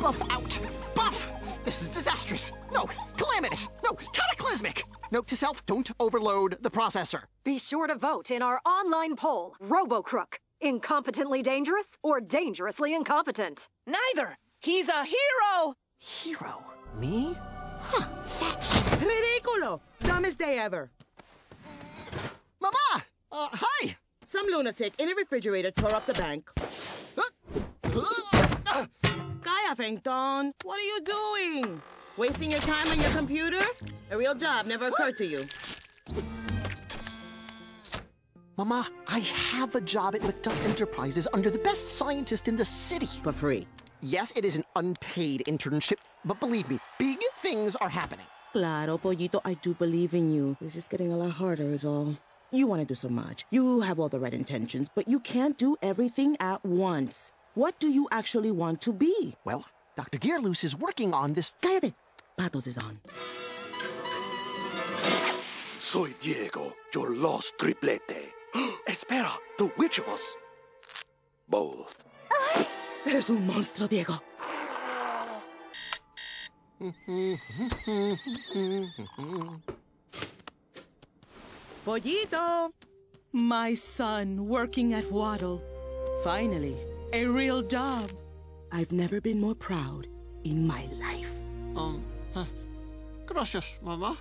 Buff out. Buff! This is disastrous. No, calamitous. No, cataclysmic. Note to self, don't overload the processor. Be sure to vote in our online poll, RoboCrook. Incompetently dangerous or dangerously incompetent? Neither. He's a hero. Hero? Me? Huh, that's... Ridículo! Dumbest day ever. Mama! Uh, hi! Some lunatic in a refrigerator tore up the bank. Kaya, Fenton. What are you doing? Wasting your time on your computer? A real job never occurred to you. Mama, I have a job at McDuck Enterprises under the best scientist in the city. For free. Yes, it is an unpaid internship, but believe me, big things are happening. Claro, Pollito, I do believe in you. It's just getting a lot harder, is all. You want to do so much. You have all the right intentions, but you can't do everything at once. What do you actually want to be? Well, Dr. Gearloose is working on this. Cállate. Patos is on. Soy Diego, your lost triplete. Espera, the which of us? Both. Eres un monstruo, Diego. Pollito! My son working at Waddle. Finally, a real job. I've never been more proud in my life. Um, uh, gracias, Mama.